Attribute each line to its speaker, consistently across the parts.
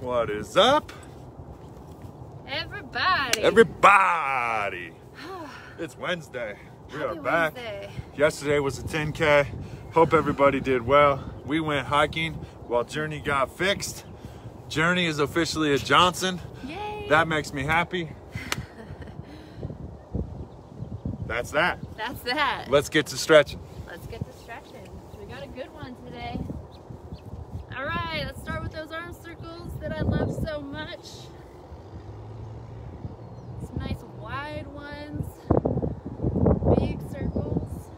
Speaker 1: What is up?
Speaker 2: Everybody.
Speaker 1: Everybody! It's Wednesday. We are back.
Speaker 2: Wednesday.
Speaker 1: Yesterday was a 10K. Hope everybody did well. We went hiking while Journey got fixed. Journey is officially a Johnson.
Speaker 2: Yay.
Speaker 1: That makes me happy. That's that.
Speaker 2: That's that.
Speaker 1: Let's get to stretching.
Speaker 2: Let's get to stretching. We got a good one today. All right, let's start with those arm circles that I love so much. Some nice wide ones. Big circles.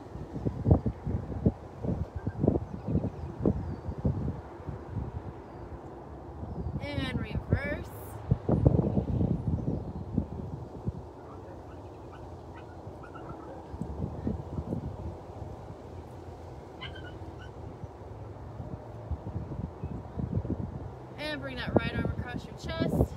Speaker 2: And reverse. And bring that right arm across your chest.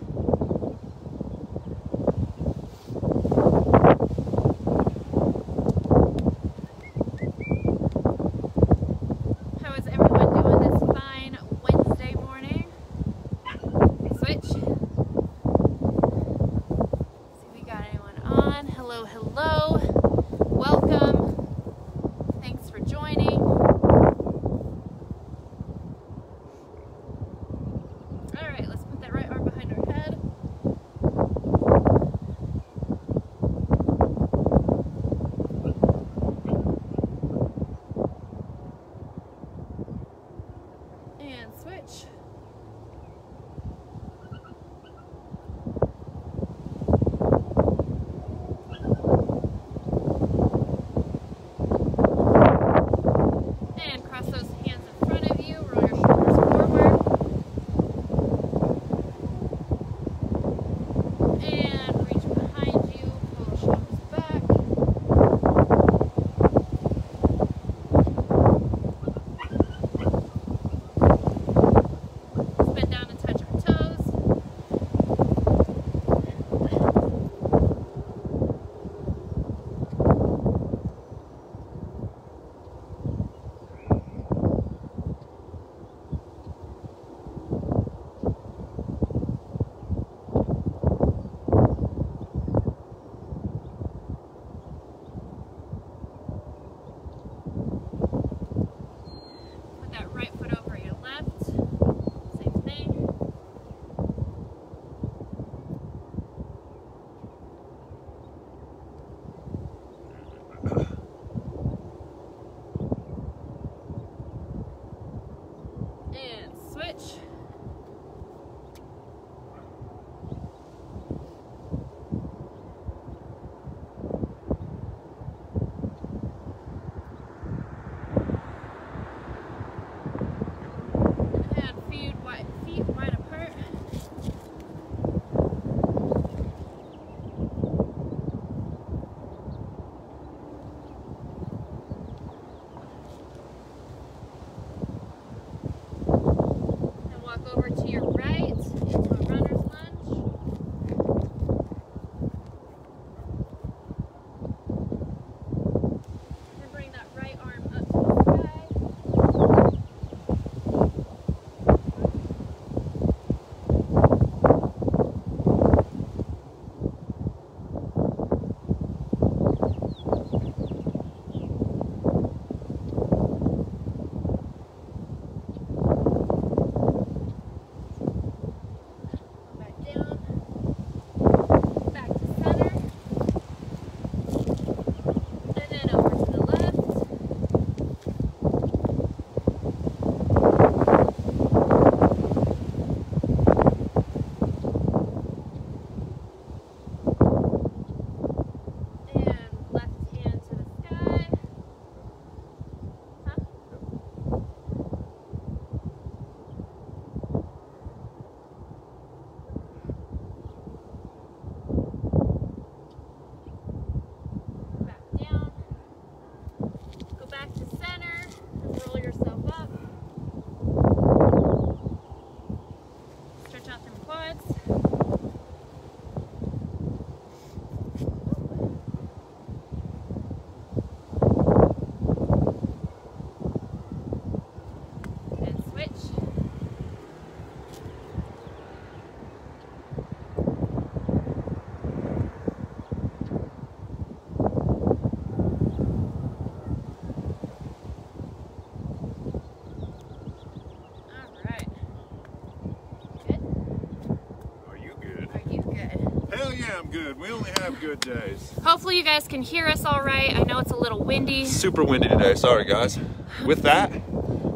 Speaker 1: Good. We only have good days.
Speaker 2: Hopefully you guys can hear us all right. I know it's a little windy.
Speaker 1: Super windy today. Sorry, guys. With that,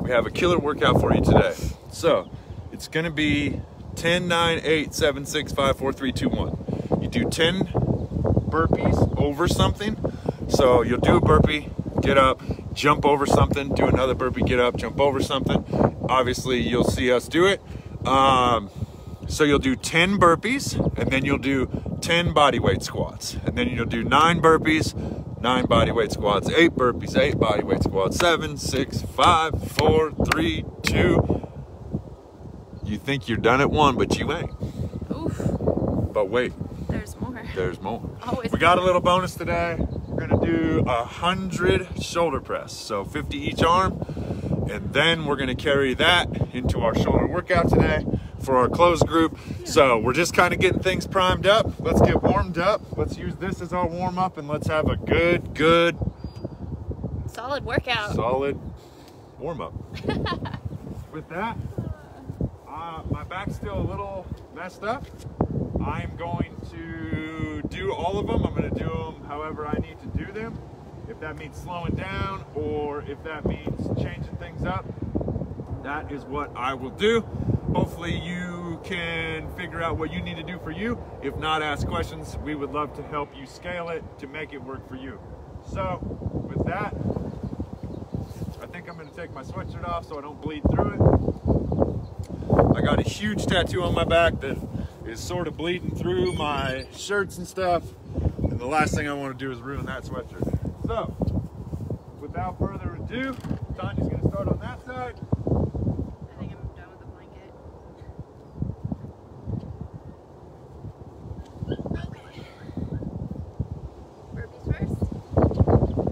Speaker 1: we have a killer workout for you today. So, it's going to be 10, 9, 8, 7, 6, 5, 4, 3, 2, 1. You do 10 burpees over something. So, you'll do a burpee, get up, jump over something, do another burpee, get up, jump over something. Obviously, you'll see us do it. Um, so you'll do 10 burpees and then you'll do 10 body weight squats. And then you'll do nine burpees, nine body weight squats, eight burpees, eight body weight squats, seven, six, five, four, three, two. You think you're done at one, but you ain't.
Speaker 2: Oof,
Speaker 1: But wait,
Speaker 2: there's more.
Speaker 1: there's more.
Speaker 2: Always
Speaker 1: We got a little bonus today. We're gonna do a hundred shoulder press, so 50 each arm, and then we're gonna carry that into our shoulder workout today for our closed group. So we're just kind of getting things primed up. Let's get warmed up. Let's use this as our warm up, and let's have a good, good,
Speaker 2: Solid workout.
Speaker 1: solid warm up. With that, uh, my back's still a little messed up. I'm going to do all of them. I'm going to do them however I need to do them. If that means slowing down or if that means changing things up, that is what I will do. Hopefully you can figure out what you need to do for you. If not, ask questions. We would love to help you scale it to make it work for you. So with that, I think I'm gonna take my sweatshirt off so I don't bleed through it. I got a huge tattoo on my back that is sort of bleeding through my shirts and stuff. And the last thing I want to do is ruin that sweatshirt. So, without further ado, Tanya's gonna start on that side.
Speaker 2: I think I'm done with the blanket. Okay. Burpees first.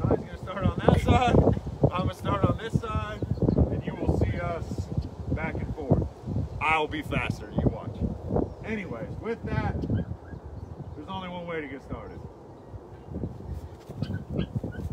Speaker 1: Tanya's gonna start on that side. I'm gonna start on this side, and you will see us back and forth. I'll be faster. You watch. Anyways, with that, there's only one way to get started.
Speaker 2: Right, right.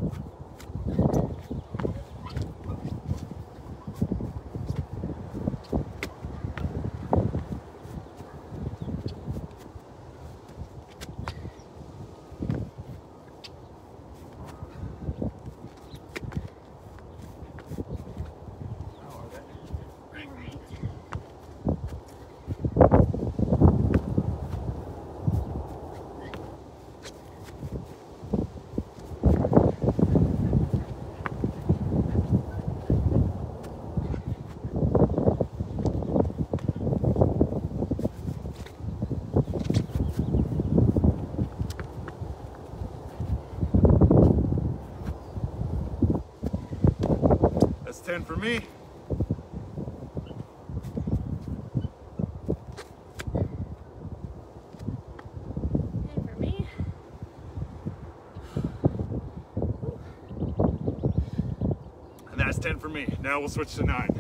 Speaker 1: That's 10 for me.
Speaker 2: And for me,
Speaker 1: that's 10 for me. Now we'll switch to 9.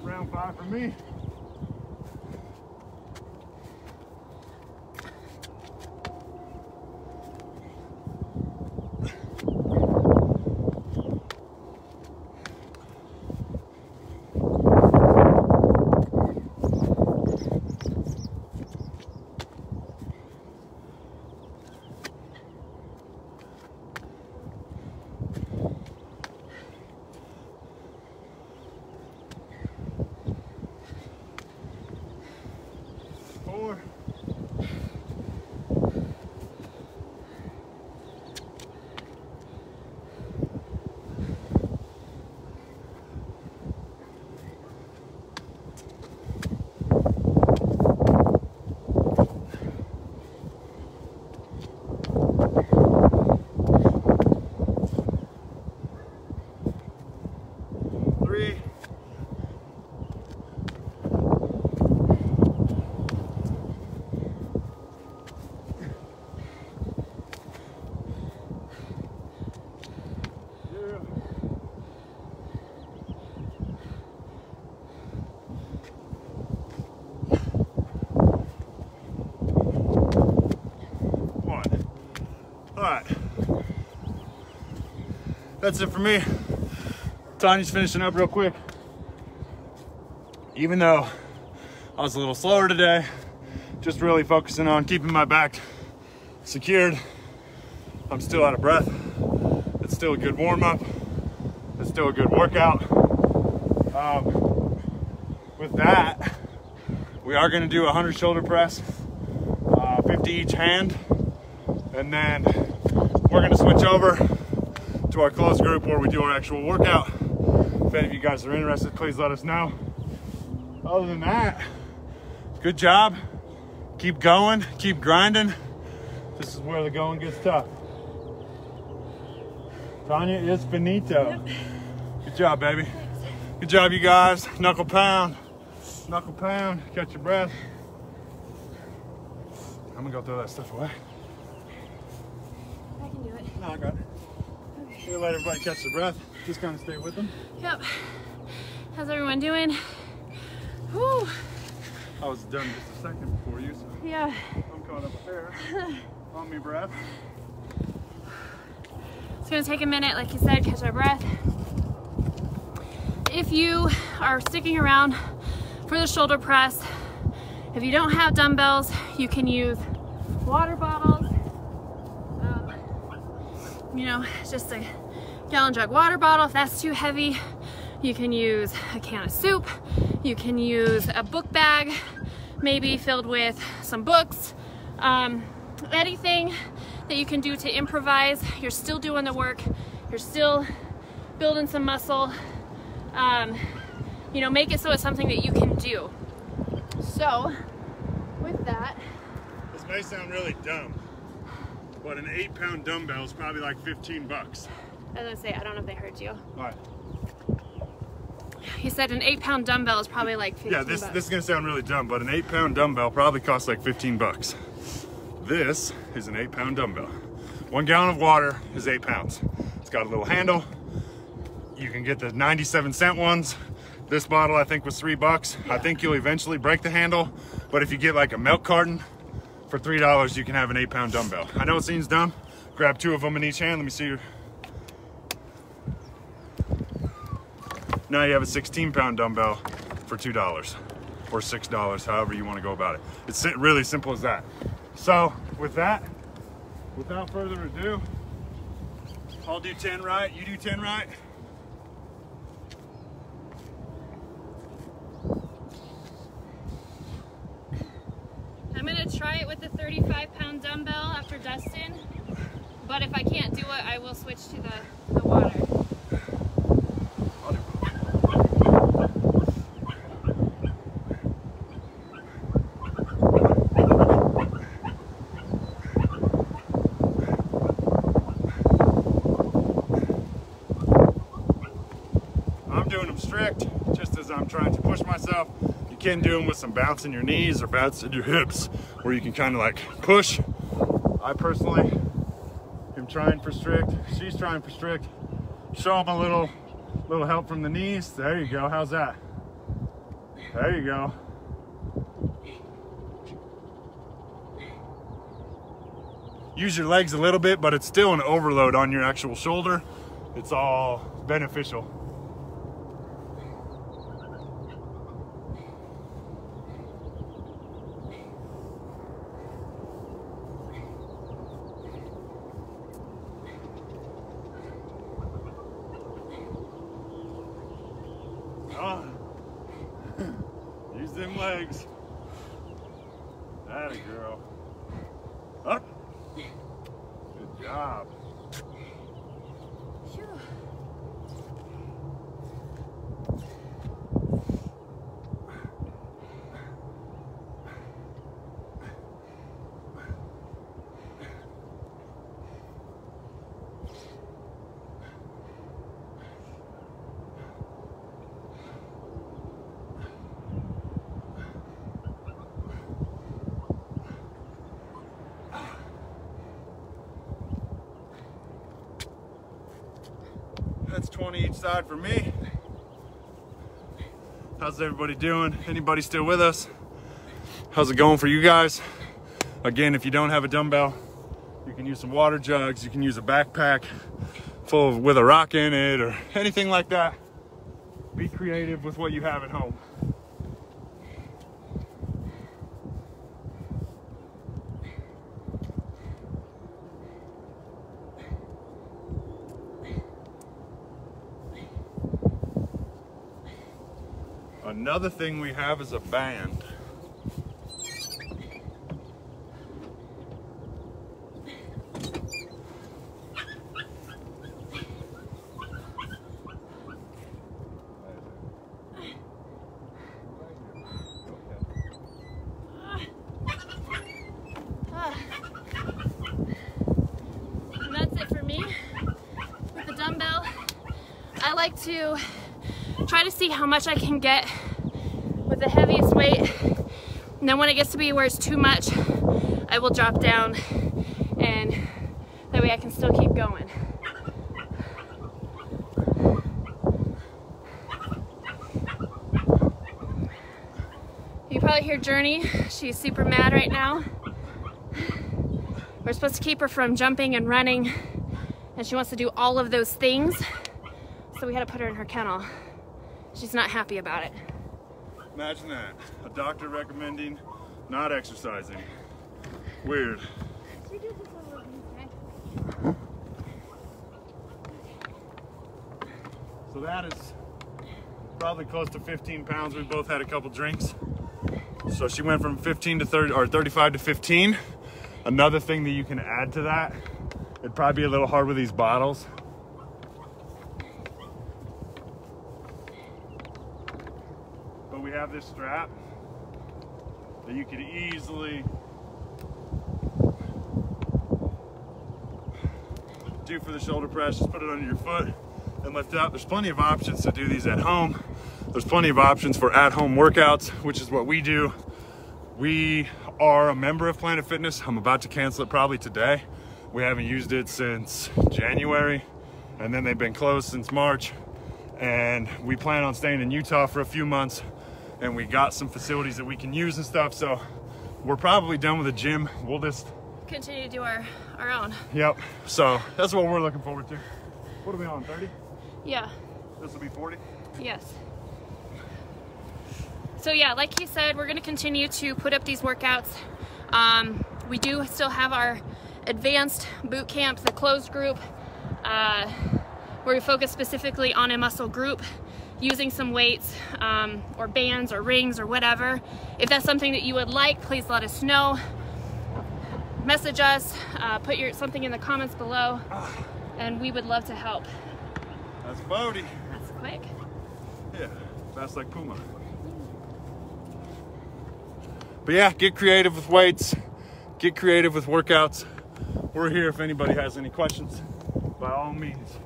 Speaker 1: Round five for me. Four. Three. two. One. All right. That's it for me. Tanya's finishing up real quick. Even though I was a little slower today, just really focusing on keeping my back secured. I'm still out of breath. It's still a good warm up. It's still a good workout. Um, with that, we are going to do a 100 shoulder press, uh, 50 each hand, and then we're going to switch over to our closed group where we do our actual workout. If any of you guys are interested, please let us know. Other than that, good job. Keep going, keep grinding. This is where the going gets tough. Tanya is finito. Good job, baby. Good job, you guys. Knuckle pound. Knuckle pound. Catch your breath. I'm gonna go throw that stuff away.
Speaker 2: I can do it.
Speaker 1: No, I got it. Here, let everybody catch their breath. Just kind of stay with them.
Speaker 2: Yep. How's everyone doing? Whew.
Speaker 1: I was done just a second before you, so
Speaker 2: Yeah.
Speaker 1: I'm caught up there. On me breath.
Speaker 2: It's gonna take a minute, like you said, catch our breath. If you are sticking around for the shoulder press, if you don't have dumbbells, you can use water bottles. Um, you know, just a gallon jug water bottle. If that's too heavy, you can use a can of soup. You can use a book bag, maybe filled with some books. Um, anything that you can do to improvise. You're still doing the work. You're still building some muscle. Um, you know, make it so it's something that you can do. So, with that,
Speaker 1: This may sound really dumb, but an eight pound dumbbell is probably like 15 bucks.
Speaker 2: i as I say, I don't know if they heard you.
Speaker 1: Right.
Speaker 2: He said an eight pound dumbbell is probably like 15
Speaker 1: Yeah, this,
Speaker 2: bucks.
Speaker 1: this is gonna sound really dumb, but an eight pound dumbbell probably costs like 15 bucks. This is an eight pound dumbbell. One gallon of water is eight pounds. It's got a little handle. You can get the 97 cent ones. This bottle I think was three bucks. I think you'll eventually break the handle, but if you get like a milk carton for three dollars, you can have an eight pound dumbbell. I know it seems dumb. Grab two of them in each hand. Let me see your. Now you have a 16 pound dumbbell for two dollars or six dollars, however you want to go about it. It's really simple as that. So with that, without further ado, I'll do 10 right, you do 10 right.
Speaker 2: I'm gonna try it with the 35 pound dumbbell after Dustin, but if I can't do it, I will switch to the, the water.
Speaker 1: I'm doing them strict, just as I'm trying to push myself. You can do them with some bounce in your knees or bounce in your hips, where you can kind of like push. I personally am trying for strict. She's trying for strict. Show them a little, little help from the knees. There you go. How's that? There you go. Use your legs a little bit, but it's still an overload on your actual shoulder. It's all beneficial. Ah. Use them legs. That a girl. Up. Good job.
Speaker 2: Phew.
Speaker 1: That's 20 each side for me. How's everybody doing? Anybody still with us? How's it going for you guys? Again, if you don't have a dumbbell, you can use some water jugs, you can use a backpack full of with a rock in it or anything like that. Be creative with what you have at home. Another thing we have is a band.
Speaker 2: And that's it for me with the dumbbell. I like to try to see how much I can get the heaviest weight. And then when it gets to be where it's too much, I will drop down and that way I can still keep going. You probably hear Journey. She's super mad right now. We're supposed to keep her from jumping and running, and she wants to do all of those things. So we had to put her in her kennel. She's not happy about it.
Speaker 1: Imagine that. A doctor recommending not exercising. Weird. So that is probably close to 15 pounds. We both had a couple drinks. So she went from 15 to 30 or 35 to 15. Another thing that you can add to that, it'd probably be a little hard with these bottles. But we this strap that you could easily do for the shoulder press. Just put it under your foot and lift up. There's plenty of options to do these at home. There's plenty of options for at-home workouts, which is what we do. We are a member of Planet Fitness. I'm about to cancel it probably today. We haven't used it since January, and then they've been closed since March. And we plan on staying in Utah for a few months, and we got some facilities that we can use and stuff. So we're probably done with the gym. We'll just,
Speaker 2: Continue to do our, our own.
Speaker 1: yep. So that's what we're looking forward to. What are we on, 30?
Speaker 2: Yeah,
Speaker 1: This will be 40?
Speaker 2: yes. So yeah, like he said, we're gonna continue to put up these workouts. Um, we do still have our advanced boot camp, the closed group, uh, where we focus specifically on a muscle group using some weights um, or bands or rings or whatever. If that's something that you would like, please let us know. Message us, uh, put your something in the comments below, and we would love to help.
Speaker 1: That's Bodie.
Speaker 2: That's quick.
Speaker 1: Yeah, fast like Puma. But yeah, get creative with weights, get creative with workouts. We're here if anybody has any questions. By all means,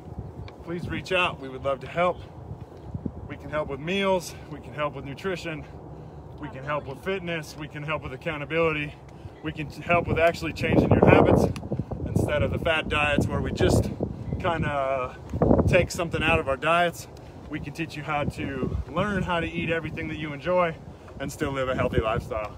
Speaker 1: please reach out. We would love to help. Help with meals, we can help with nutrition, we can help with fitness, we can help with accountability, we can help with actually changing your habits instead of the fat diets where we just kind of take something out of our diets. we can teach you how to learn how to eat everything that you enjoy and still live a healthy lifestyle.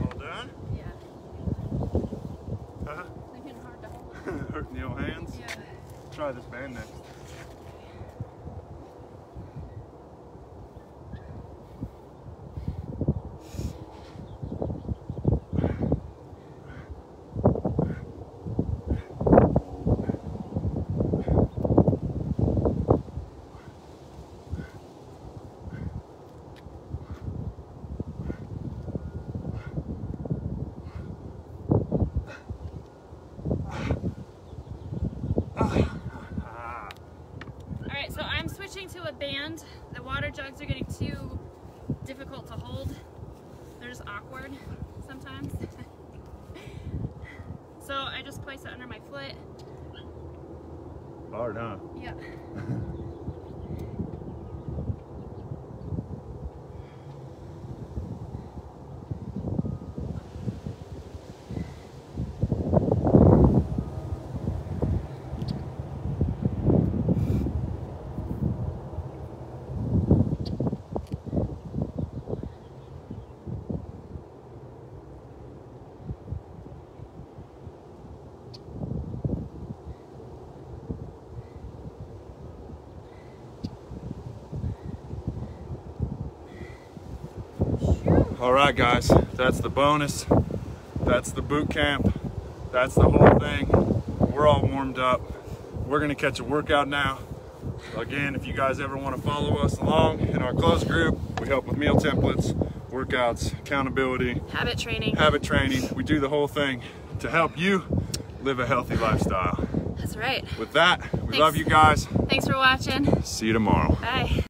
Speaker 1: All done?
Speaker 2: Yeah.
Speaker 1: Huh?
Speaker 2: They're getting hard to hold.
Speaker 1: Hurting the old hands?
Speaker 2: Yeah.
Speaker 1: Try this band next. Ah.
Speaker 2: All right, so I'm switching to a band. The water jugs are getting too difficult to hold. They're just awkward sometimes. so I just place it under my foot.
Speaker 1: Hard, huh?
Speaker 2: Yeah.
Speaker 1: All right, guys, that's the bonus. That's the boot camp. That's the whole thing. We're all warmed up. We're gonna catch a workout now. Again, if you guys ever wanna follow us along in our closed group, we help with meal templates, workouts, accountability,
Speaker 2: Habit training.
Speaker 1: habit training. We do the whole thing to help you live a healthy lifestyle.
Speaker 2: That's right.
Speaker 1: With that, we
Speaker 2: Thanks.
Speaker 1: love you guys.
Speaker 2: Thanks for watching.
Speaker 1: See you tomorrow.
Speaker 2: Bye.